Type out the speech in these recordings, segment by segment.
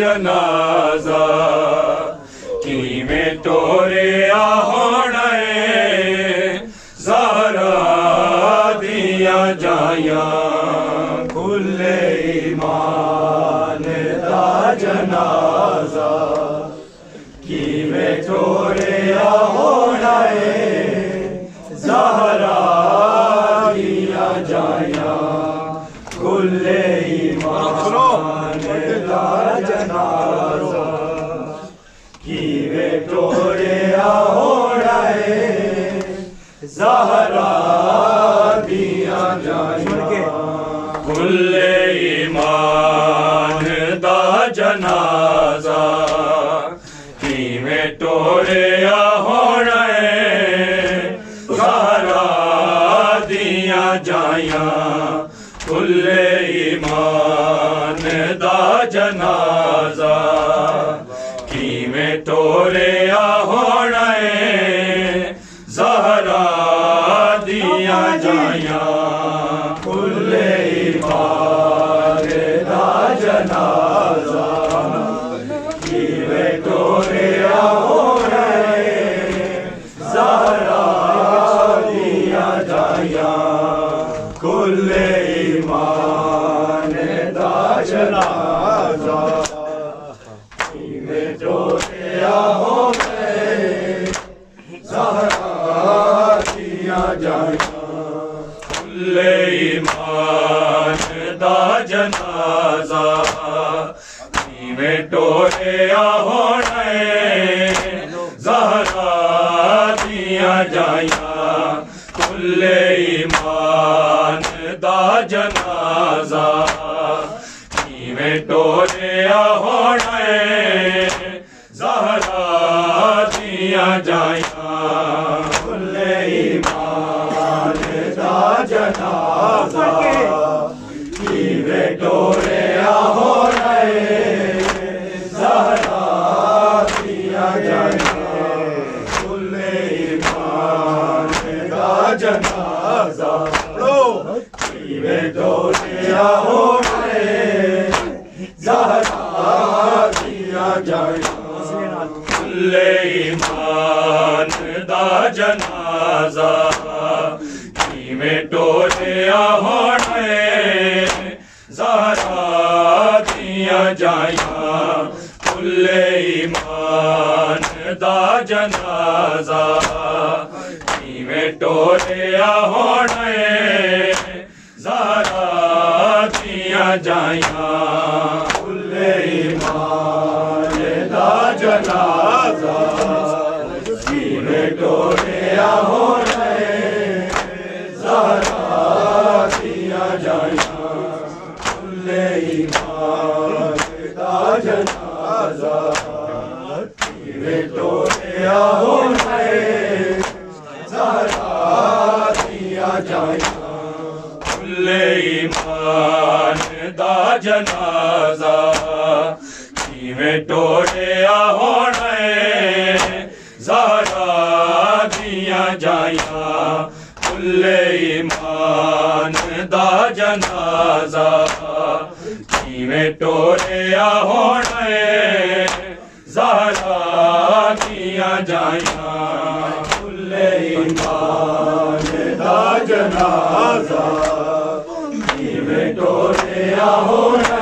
نزا ڪلر آڻي سارا دايان جنازا ڪيئن ڪور या कुल ईमान दा विवेटोरे आहो रहे जनाजा हो जहरा दिया जाए जनाजा हो ज़ह जाना फुल दा जा टोत हो ज़ही जा फुल प जनार ਜਨਾਜ਼ਾ ਕਿਵੇਂ ਟੋੜਿਆ ਹੋਣਾ ਜ਼ਹਰਾ ਦੀਆਂ ਜਾਇਆ ਕੁੱਲੇ ਈਮਾਨ ਦਾ ਜਨਾਜ਼ਾ। ਕਿਵੇਂ ਟੋੜਿਆ ਹੋਣਾ ਏ ਜ਼ਹਰਾ ਦੀਆਂ ਜਾਇਆ ਕੁੱਲੇ ਈਮਾਨ ਦਾ ਜਨਾਜ਼ਾ। ਕਿਵੇਂ ਟੋੜਿਆ ਹੋਣਾ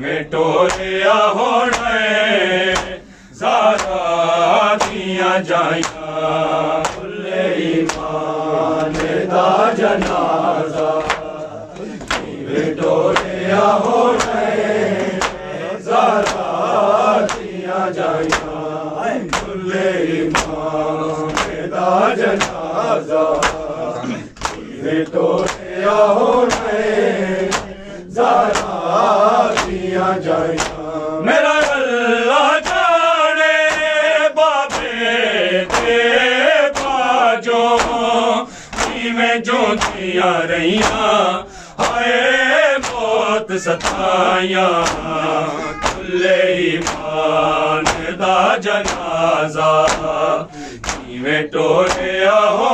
ਵਿਟੋਰਿਆ ਹੋਣੇ, ਜ਼ਾਰਾ ਦੀਆਂ ਜਾਇਆ ਉੱਲੇ ਇਮਾਨ ਦਾ ਜਨਾਜ਼ਾ ਵਿਟੋਰਿਆ ਹੋਣੇ, ਜ਼ਾਰਾ ਦੀਆਂ ਜਾਇਆ ਉੱਲੇ ਇਮਾਨ ਦਾ ਜਨਾਜ਼ਾ ਵਿਟੋਰਿਆ ਹੋਣੇ, ਜ਼ਾਰਾ ईमान दा जनाजा किवें टोरिया होने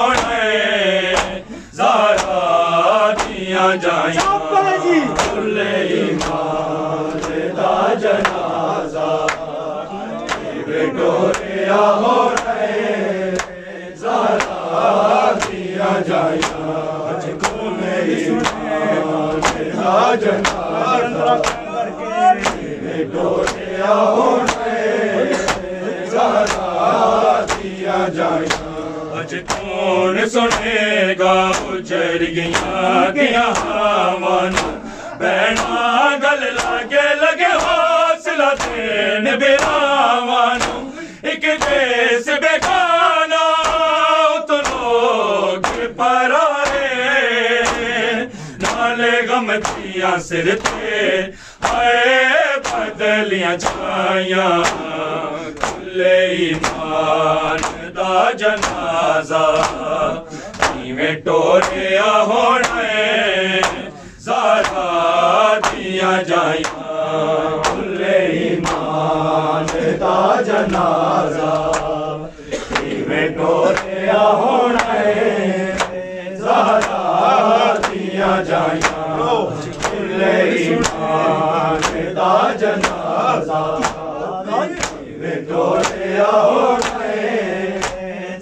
ਕਿਵੇਂ ਟੋਰਿਆ ਹੋ ਦੀਆਂ ਜਾਈਆਂ ਅੱਜ ਕੌਣ ਸੁਣੇਗਾ ਉਜਰ ਗਈਆਂ ਗਿਆ ਹਵਾਨ ਬੈਣਾ ਗਲ ਲਾਗੇ ਲਗੇ ਹੌਸਲਾ ਦੇਣ ਬਿਰਾਵਾਂ ਨੂੰ। ਇੱਕ ਦੇਸ ਬੇਗਾਨਾ वाले गम दिया सिर पे। आए बदलियाँ छाया, खुले ईमान दा जनाजा। इवें टोरिया होने सारा दिया जाया खुले ईमान दा जनाजा। इवें टोरिया होने सारा ਜਾਇਆ ਜਾਈਆਂ ਖੁੱਲੇ ਦਾ ਜਨਾਜ਼ਾ ਕਿਵੇਂ ਟੋਰਿਆ ਹੋਣਾ ਏ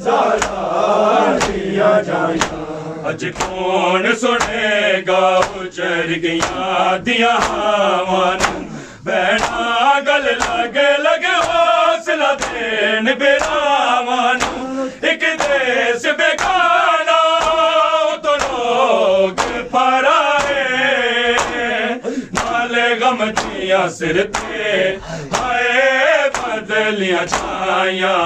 ਦੀਆਂ ਜਾਈਆਂ ਅੱਜ ਕੌਣ ਸੁਣੇਗਾ ਉਚਰ ਗਈਆਂ ਦੀਆਂ ਹਵਾਂ ਨੂੰ? ਬੈਣਾ ਗਲ ਲਗੇ ਲਗੇ ਹੌਸਲਾ ਦੇਣ ਬਿਰਾਵਾਂ सिर पे हाय बदलियाँ छाया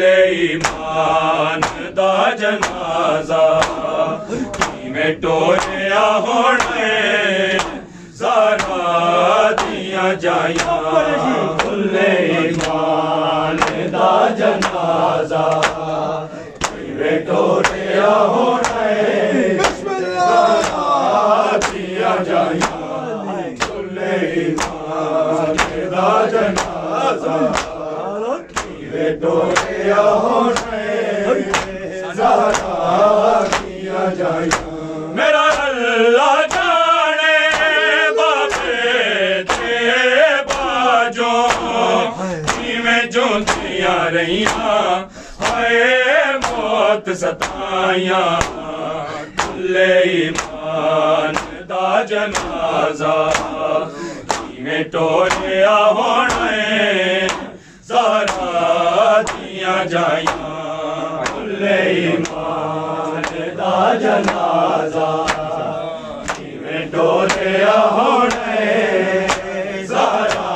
ले मान दा जनाजा की में टोया होने जरा दिया जाया खुले मान दा जनाजा की में टोया होने जरा दिया जाया। मेरा बे बजो कीवे जो ਦੀਆਂ ਜਾਈਆਂ ਮੇਰਾ ਅੱਲਾ ਜਾਣੇ ਬਾਬੇ ਤੇ ਬਾਜੋ ਕਿਵੇਂ ਜੁੰਦੀਆਂ ਰਹੀਆਂ ਹਾਏ ਮੌਤ ਸਤਾਈਆਂ ਖੁੱਲੇ ਈਮਾਨ ਦਾ ਜਨਾਜ਼ਾ ਕਿਵੇਂ ਟੋਰਿਆ ਹੋਣਾ ਏ ਜ਼ਾਰਾ ਦੀਆਂ ਜਾਈਆਂ ਖੁੱਲੇ ਈਮਾਨ ਦਾ ਜਨਾਜ਼ਾ ਕਿਵੇਂ ਟੋਰਿਆ ਹੋਣਾ ਏ ਜ਼ਾਰਾ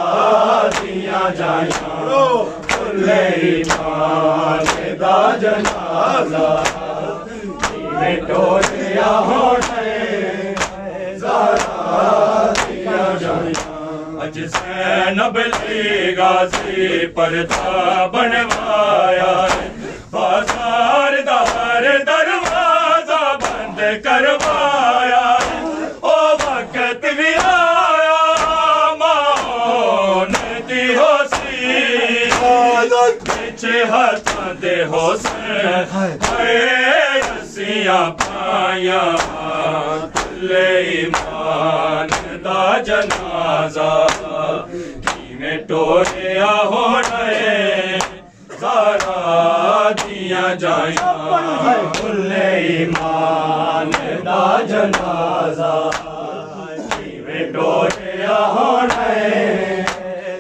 ਦੀਆਂ ਜਾਈਆਂ ਖੁੱਲੇ ਈਮਾਨ ਦਾ ਜਨਾਜ਼ਾ ਕਿਵੇਂ ਟੋਰਿਆ ਹੋਣਾ ਜਾਈਆਂ ਅੱਜ ਜ਼ੈਨਬ ਲਈ ਗਾਜ਼ੀ ਪਰਦਾ ਬਣਵਾਇਆ ਬਾਜ਼ਾਰ ਦਾ ਹਰ ਦਰਵਾਜ਼ਾ ਬੰਦ ਕਰਵਾਇਆ ਉਹ ਵਕਤ ਵੀ ਆਇਆ ਮਾਨ ਦੀ ਹੋਸੀ ਪਿੱਛੇ ਹੱਥਾਂ ਦੇ ਹੋਸਨ ਹਾਏ ਰਸੀਆਂ ਪਾਇਆ ਲੈ ਈਮਾਨ ਦਾ ਜਨਾਜ਼ਾ। ਕਿਵੇਂ ਟੋਰਿਆ ਹੋਣਾ ਏ ਜ਼ਾਰਾ ਦੀਆਂ ਜਾਈਆਂ ਖੁੱਲੇ ਈਮਾਨ ਦਾ ਜਨਾਜ਼ਾ। ਕਿਵੇਂ ਟੋਰਿਆ ਹੋਣਾ ਏ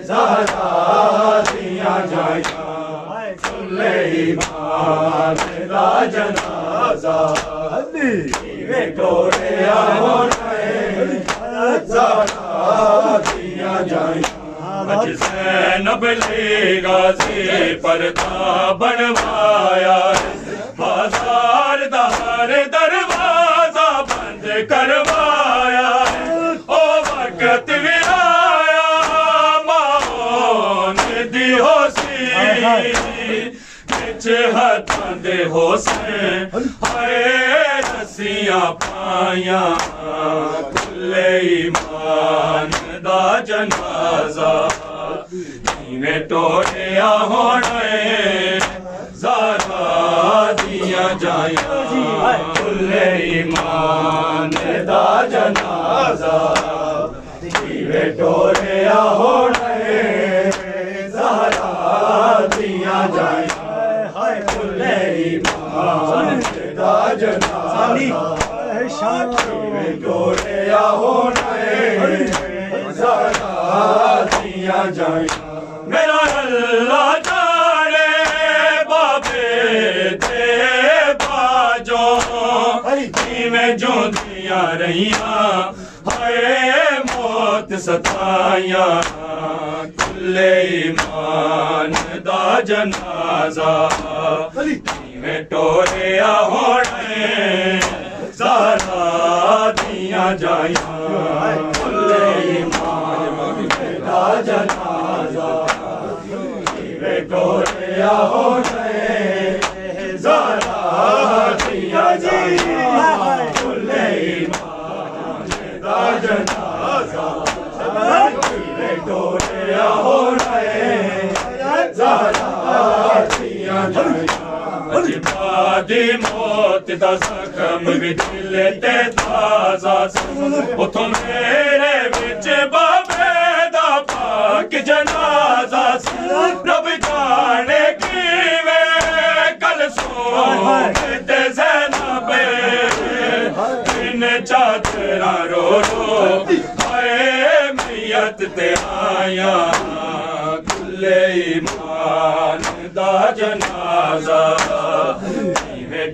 ਜ਼ਾਰਾ ਦੀਆਂ ਜਾਈਆਂ ਖੁੱਲੇ ਈਮਾਨ ਦਾ ਜਨਾਜ਼ਾ। ਕਿਵੇਂ ਟੋਰਿਆ ਹੋਣਾ ਜ਼ਾਰਾ ਦੀਆਂ ਜਾਈਆਂ ਅੱਜ ਜ਼ੈਨਬ ਲਈ ਗਾਜ਼ੀ ਪਰਦਾ ਬਣਵਾਇਆ ਬਾਜ਼ਾਰ ਦਾ ਹਰ ਦਰਵਾਜ਼ਾ ਬੰਦ ਕਰਵਾਇਆ ਉਹ ਵਕਤ ਵੀ ਆਇਆ ਮਾਂ ਦੀ ਹੋਸੀ ਵਿੱਚ ਹੱਥਾਂ ਦੇ ਹੋਸੇ ਹਾਏ ਰਸੀਆਂ ਪਾਈਆਂ ਕੁੱਲੇ ਇਮਾਨ ਦਾ ਜਨਾਜ਼ਾ। ਜਿਵੇਂ ਟੋੜਿਆ ਹੋਣੇ ਜ਼ਾਰਾ ਦੀਆਂ ਜਾਈਆਂ। ਕੁੱਲੇ ਇਮਾਨ ਦਾ ਜਨਾਜ਼ਾ। ਜਿਵੇਂ ਟੋੜਿਆ ਹੋਣੇ ਜ਼ਾਰਾ ਦੀਆਂ ਜਾਈਆਂ। ਹਾਏ ਕੁੱਲੇ ਇਮਾਨ में जो थिया रही हौत स जना टोया हो सारा जय। माये राजा बेटो सारा थिया जय बे टोत सा ਕੁੱਲੇ ਦੀ ਮੌਤ ਦਾ ਜ਼ਖਮ ਵੀ ਦਿਲ ਤੇ ਤਾਜ਼ਾ ਉਥੋਂ ਮੇਰੇ ਵਿੱਚ ਬਾਬੇ ਦਾ ਪਾਕ ਜਨਾਜ਼ਾ ਸੀ। ਰੱਬ ਜਾਣੇ ਕਿਵੇਂ ਕਲ ਸੋਣ ਤੇ ਜ਼ੈਨਬੇ ਇਨ ਚਾਦਰਾਂ ਰੋ ਰੋ ਹਾਏ ਮੀਅਤ ਤੇ ਆਇਆ ਕੁੱਲੇ ਇਮਾਨ ਦਾ ਜਨਾਜ਼ਾ।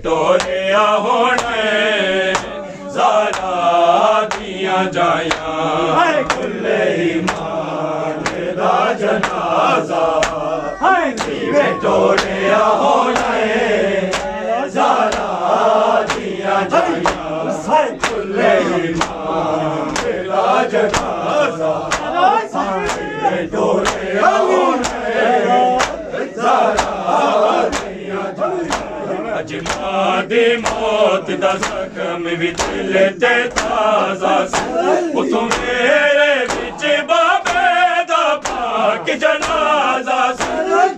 हो ਦਾ ਜਨਾਜ਼ਾ ਹਾਏ ਜੀਵੇ तोरिया हो ਅੱਜ ਮਾਂ ਦੀ ਮੌਤ ਦਾ ਜ਼ਖਮ ਵੀ ਦਿਲ ਤੇ ਤਾਜ਼ਾ ਸੀ ਉਤੋਂ ਮੇਰੇ ਵਿੱਚ ਬਾਬੇ ਦਾ ਪਾਕ ਜਨਾਜ਼ਾ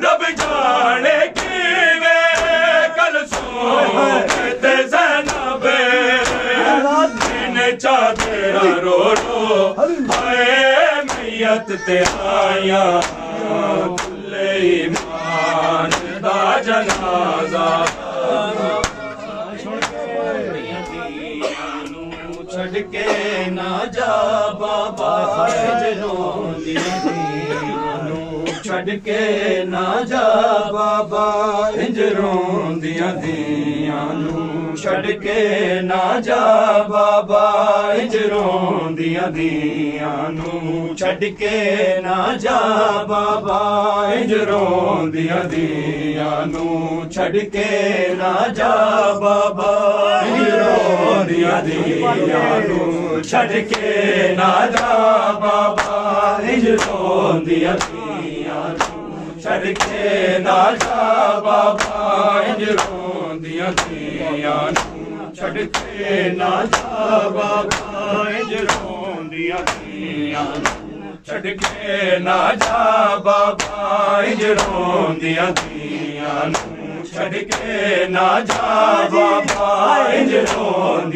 ਰੱਬ ਜਾਣੇ ਕਿਵੇਂ ਕਲ ਸੋਣ ਤੇ ਜ਼ੈਨਬੇ। ਦਿਨ ਚਾਦਰਾਂ ਰੋ ਰੋ। ਹਾਏ, ਮੀਅਤ ਤੇ ਆਇਆ ਕੁੱਲੇ ਇਮਾਨ ਦਾ ਜਨਾਜ਼ਾ। ਜਦੋਂ ਦੀ ਨੂੰ ਛੱਡ ਕੇ ਨਾ ਜਾ ਬਾਬਾ ਇੰਜ ਰੋਂਦੀਆਂ ਦੀਆਂ ਛੱਡ ਕੇ ਨਾ ਜਾ ਬਾਬਾ ਇੰਜ ਰੋਂਦੀਆਂ ਦੀਆਂ ਨੂੰ ਛੱਡ ਕੇ ਨਾ ਜਾ ਬਾਬਾ ਇੰਜ ਰੋਂਦੀਆਂ ਦੀਆਂ ਨੂੰ ਛੱਡ ਕੇ ਨਾ ਜਾ ਬਾਬਾ ਇੰਜ ਰੋਂਦੀਆਂ ਦੀਆਂ ਨੂੰ ਛੱਡ ਕੇ ਨਾ ਜਾ ਬਾਬਾ ਇੰਜ ਰੋਂਦੀਆਂ ਦੀਆਂ ਨੂੰ ਛੱਡ ਕੇ ਨਾ ਜਾ ਬਾਬਾ ਇੰਜ ਰੋਂਦੀਆਂ اچي يانون ڇڏڪي نا بابا سون ڇڏڪي ناجها بابا جو سوني ڇڏڪي ناجهه سون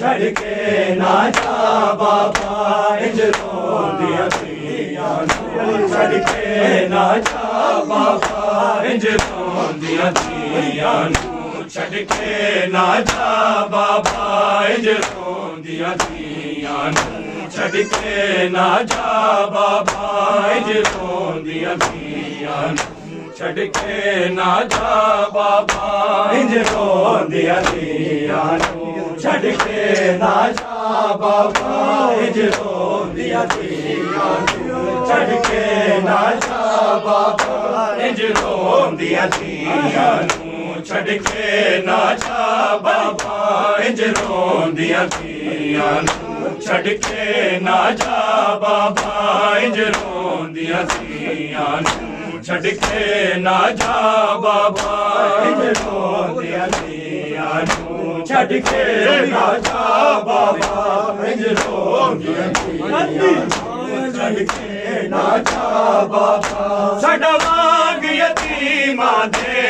ڇڏڪي ناچا بابا سون ڇڏڪي ناچا بابا جو سون ਰੋਂਦੀਆਂ ਨੂੰ ਛੱਡ ਕੇ ਨਾ ਜਾ ਬਾਬਾ, ਇੰਜ ਰੋਂਦੀਆਂ ਦੀਆਂ ਨੂੰ ਛੱਡ ਕੇ ਨਾ ਜਾ ਬਾਬਾ, ਇੰਜ ਰੋਂਦੀਆਂ ਦੀਆਂ ਨੂੰ ਛੱਡ ਕੇ ਨਾ ਜਾ ਬਾਬਾ, ਇੰਜ ਰੋਂਦੀਆਂ ਦੀਆਂ ਨੂੰ ਛੱਡ ਕੇ ਨਾ ਜਾ ਬਾਬਾ, ਇੰਜ ਰੋਂਦੀਆਂ ਧੀਆਂ ਨੂੰ। ਛੱਡ ਕੇ ਨਾ ਜਾ ਬਾਬਾ ਇੰਜ ਰੋਂਦੀਆਂ ਧੀਆਂ ਨੂੰ ਛੱਡ ਕੇ ਨਾ ਜਾ ਬਾਬਾ ਇੰਜ ਰੋਂਦੀਆਂ ਧੀਆਂ ਨੂੰ ਛੱਡ ਕੇ ਨਾ ਜਾ ਬਾਬਾ ਇੰਜ ਰੋਂਦੀਆਂ ਧੀਆਂ ਨੂੰ ਛੱਡ ਕੇ ਨਾ ਜਾ ਬਾਬਾ ਇੰਜ ਰੋਂਦੀਆਂ ਧੀਆਂ ਨੂੰ ਛੱਡ ਕੇ ਨਾ ਜਾ ਬਾਬਾ ਇੰਜ ਰੋਂਦੀਆਂ ਧੀਆਂ ਨੂੰ ਛੱਡ ਕੇ छा बाबा सडमागी माथे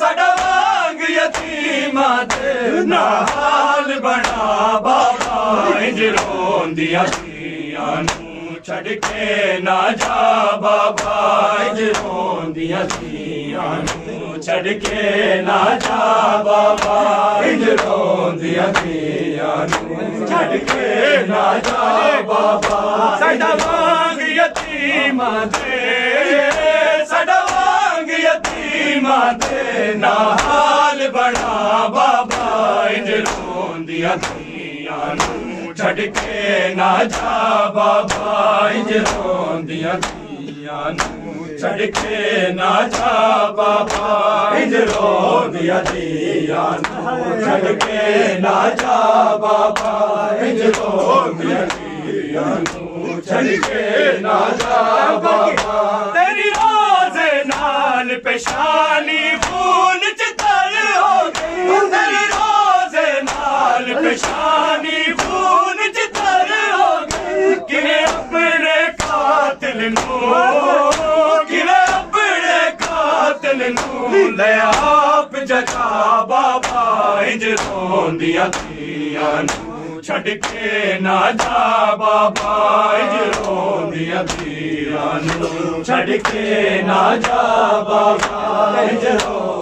सड भागी माथे नाल बड़ा बाबा जिरोन छडके नाचा बाबा जरोंदी आनो ਛੱਡ ਕੇ ਨਾ ਜਾ ਬਾਬਾ ਇੰਜ ਰੋਂਦੀਆਂ ਧੀਆਂ ਨੂੰ। ਛੱਡ ਕੇ ਨਾ ਜਾ ਬਾਬਾ, ਸਾਡਾ ਵਾਂਗ ਯਤੀਮਾਂ ਦੇ ਸਾਡਾ ਵਾਂਗ ਯਤੀਮਾਂ ਦੇ ਨਾ ਹਾਲ ਬਣਾ ਬਾਬਾ ਇੰਜ ਰੋਂਦੀਆਂ ਧੀਆਂ ਨੂੰ। ਛੱਡ ਕੇ ਨਾ ਜਾ ਬਾਬਾ ਇੰਜ ਰੋਂਦੀਆਂ ਧੀਆਂ ਨੂੰ। ڇهه کي ناچا بابا هترو ديا ڇڏ کي ناچا بابا حجرو دانو ڇڏي ناچا بابا جي پهشاني پون جتالي پون اپني ਕਾਤਲ ਨੂੰ ਕਿਵੇਂ ਆਪਣੇ ਕਾਤਲ ਨੂੰ ਲੈ ਆਪ ਜਗਾ ਬਾਬਾ ਇੰਜ ਰੋਂਦੀਆਂ ਧੀਆਂ ਨੂੰ ਛੱਡ ਕੇ ਨਾ ਜਾ ਬਾਬਾ ਇੰਜ ਰੋਂਦੀਆਂ ਧੀਆਂ ਨੂੰ ਛੱਡ ਕੇ ਨਾ ਜਾ ਬਾਬਾ ਇੰਜ ਰੋਂਦੀਆਂ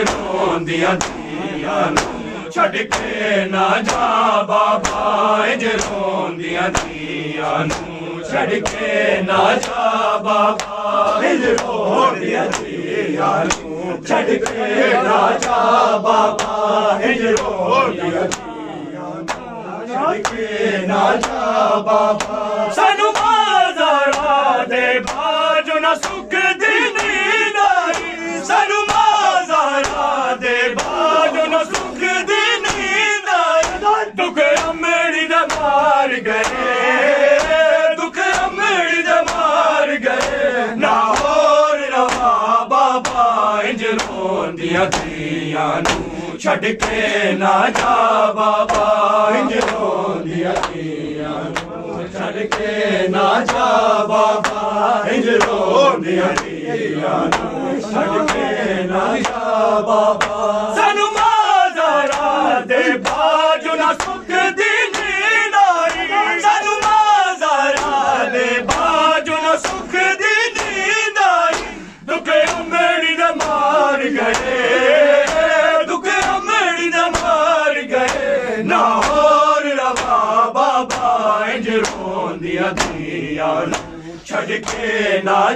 ਰੋਂਦੀਆਂ ਧੀਆਂ ਨੂੰ ਛੱਡ ਕੇ ਨਾ ਜਾ ਬਾਬਾ ਇੰਜ ਰੋਂਦੀਆਂ ਧੀਆਂ ਨੂੰ ਛੱਡ ਕੇ ਨਾ ਜਾ ਬਾਬਾ ਇੰਜ ਰੋਂਦੀਆਂ ਧੀਆਂ ਨੂੰ ਛੱਡ ਕੇ ਨਾ ਜਾ ਬਾਬਾ ਇੰਜ ਰੋਂਦੀਆਂ ਧੀਆਂ ਨੂੰ ਛੱਡ ਕੇ ਨਾ ਜਾ ਬਾਬਾ ਸਾਨੂੰ ਮਾਜ਼ਰਾ ਦੇ ਬਾਜੋ ڇڏڪي ناچا بابا جو ڇڏڪي ناچا بابا جو ڇڏڪي ناچا بابا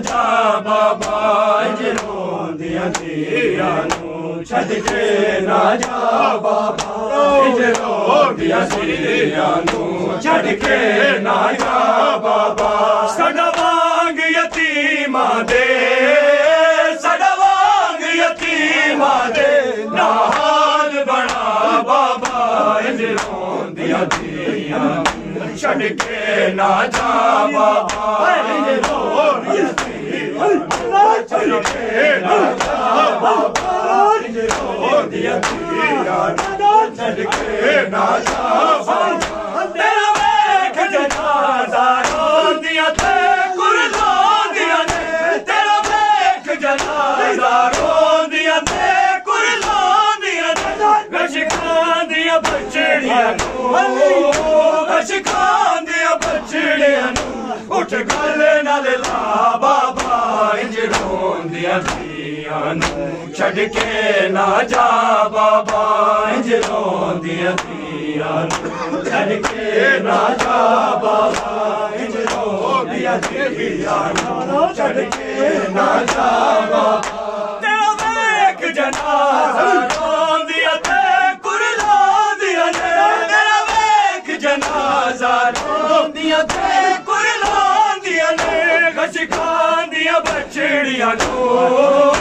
ਜਾ ਬਾਬਾ ਇੰਜ ਰੋਂਦੀਆਂ ਧੀਆਂ ਨੂੰ ਛੱਡ ਕੇ ਨਾ ਜਾ ਬਾਬਾ ਇੰਜ ਰੋਂਦੀਆਂ ਧੀਆਂ ਨੂੰ ਛੱਡ ਕੇ ਨਾ ਜਾ ਬਾਬਾ ਰੋਂਦੀਆਂ ਧੀਆਂ ਨੂੰ ਛੱਡ ਕੇ ਨਾ ਜਾ ਬਾਬਾ ਇੰਜ ਰੋਂਦੀਆਂ ਧੀਆਂ ਨੂੰ ਛੱਡ ਕੇ ਨਾ ਜਾ ਬਾਬਾ ਇੰਜ ਰੋਂਦੀਆਂ ਧੀਆਂ ਨੂੰ ਛੱਡ ਕੇ ਨਾ ਜਾ بابا جرو دو ڇڏڪي راجا بابا ਧੀਆਂ ਨੂੰ ਛੱਡ ਕੇ ਨਾ ਜਾ ਬਾਬਾ ਤੇਰਾ ਵੇਖ ਜਨਾਜ਼ਾ ਬਛੜੀਆਂ ਨੂੰ।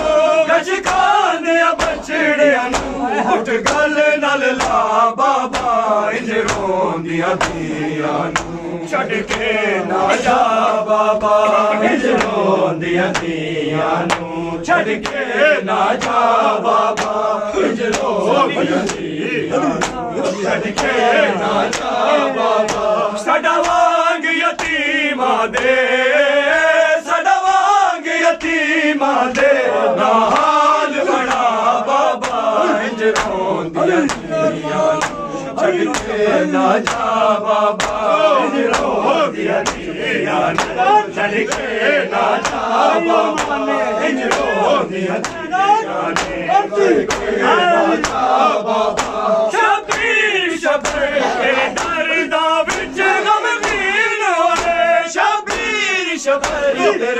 ਗਸ਼ ਖਾਂਦੀਆਂ ਬਛੜੀਆਂ ਨੂੰ। ਉੱਠ ਗੱਲ ਨਾਲ ਲਾ ਬਾਬਾ, ਇੰਜ ਰੋਂਦੀਆਂ ਧੀਆਂ ਨੂੰ। ਛੱਡ ਕੇ ਨਾ ਜਾ ਬਾਬਾ, ਇੰਜ ਰੋਂਦੀਆਂ ਧੀਆਂ ਨੂੰ। ਛੱਡ ਕੇ ਨਾ ਜਾ ਬਾਬਾ, ਇੰਜ ਰੋਂਦੀਆਂ ਧੀਆਂ ਨੂੰ। ਛੱਡ ਕੇ ਨਾ ਜਾ ਬਾਬਾ। ਸਾਡਾ ਵਾਂਗ ਯਤੀਮਾਂ ਦੇ दाल बाबाजो राजा बाबा राजा बाबा बाबा। शबरी शर जनमी शरी दर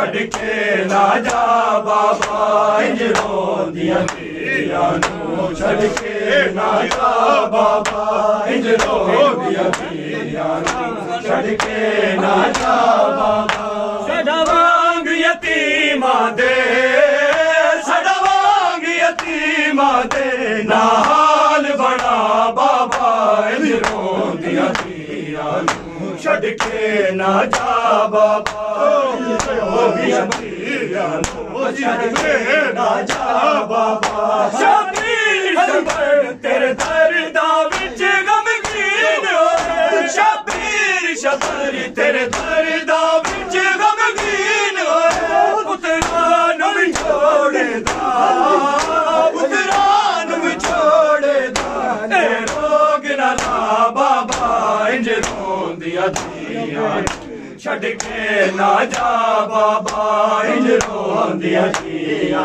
ਛੱਡ ਕੇ ਨਾ ਜਾ ਬਾਬਾ ਇੰਜ ਰੋਂਦੀਆਂ ਧੀਆਂ ਨੂੰ ਛੱਡ ਕੇ ਨਾ ਜਾ ਬਾਬਾ ਇੰਜ ਰੋਂਦੀਆਂ ਧੀਆਂ ਨੂੰ ਛੱਡ ਕੇ ਨਾ ਜਾ ਬਾਬਾ ਸਾਡਾ ਵਾਂਗ ਯਤੀਮਾਂ ਦੇ ਸਾਡਾ ਵਾਂਗ ਯਤੀਮਾਂ ਦੇ ਨਾ ਨੂੰ ਛੱਡ ਕੇ ਨਾ ਜਾ ਬਾਬਾ ਇੰਜ ਰੋਂਦੀਆਂ ਧੀਆਂ ਨੂੰ ਛੱਡ ਕੇ ਨਾ ਜਾ ਬਾਬਾ ਸ਼ਬੀਰ ਸ਼ਬੀਰ ਤੇਰੇ ਦਰਦਾਂ ਵਿੱਚ ਗਮਗੀਨ ਹੋਏ ਸ਼ਬੀਰ ਸ਼ਬੀਰ ਤੇਰੇ ਦਰਦਾਂ ਵਿੱਚ ਗਮਗੀਨ ਹੋਏ ਪੁੱਤਰਾਂ ਨੂੰ ਵਿਛੋੜਦਾ ਪੁੱਤਰਾਂ ਨੂੰ ਵਿਛੋੜਦਾ ਇਹ ਰੋਗ ਨਾ ਲਾ ਬਾਬਾ ਇੰਜ ਰੋਂਦੀਆਂ ਧੀਆਂ ਛੱਡ ਕੇ ਨਾ ਜਾ ਬਾਬਾ ਇੰਜ ਰੋਂਦੀਆਂ ਧੀਆਂ।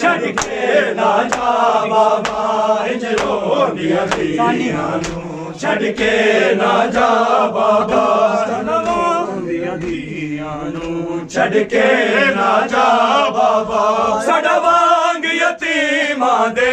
ਛੱਡ ਕੇ ਨਾ ਜਾ ਬਾਬਾ ਇੰਜ ਰੋਂਦੀਆਂ ਧੀਆਂ। ਨੂੰ ਛੱਡ ਕੇ ਨਾ ਜਾ ਬਾਬਾ ਰੋਂਦੀਆਂ ਧੀਆਂ ਨੂੰ ਛੱਡ ਕੇ ਨਾ ਜਾ ਬਾਬਾ। ਸਾਡਾ ਵਾਂਗ ਯਤੀਮਾਂ ਦੇ